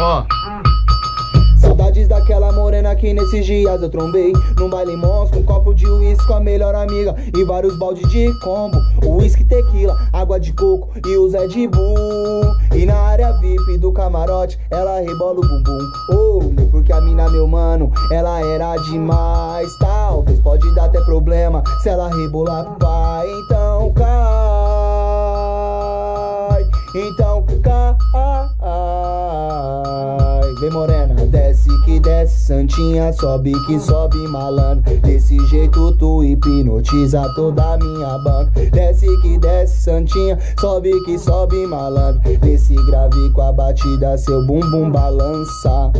Ó. Saudades daquela morena que nesses dias eu trombei. Num baile mons com um copo de uísque com a melhor amiga. E vários baldes de combo Uísque, tequila, água de coco e o Zé de Bull E na área VIP do camarote ela rebola o bumbum. Oh, porque a mina, meu mano, ela era demais. Talvez pode dar até problema se ela rebolar. Pai Então cai, então cai Vem morena, desce que desce, santinha, sobe que sobe malandro. Desse jeito tu hipnotiza toda a minha banda. Desce que desce, santinha, sobe que sobe malandro. Desse grave com a batida, seu bumbum balança.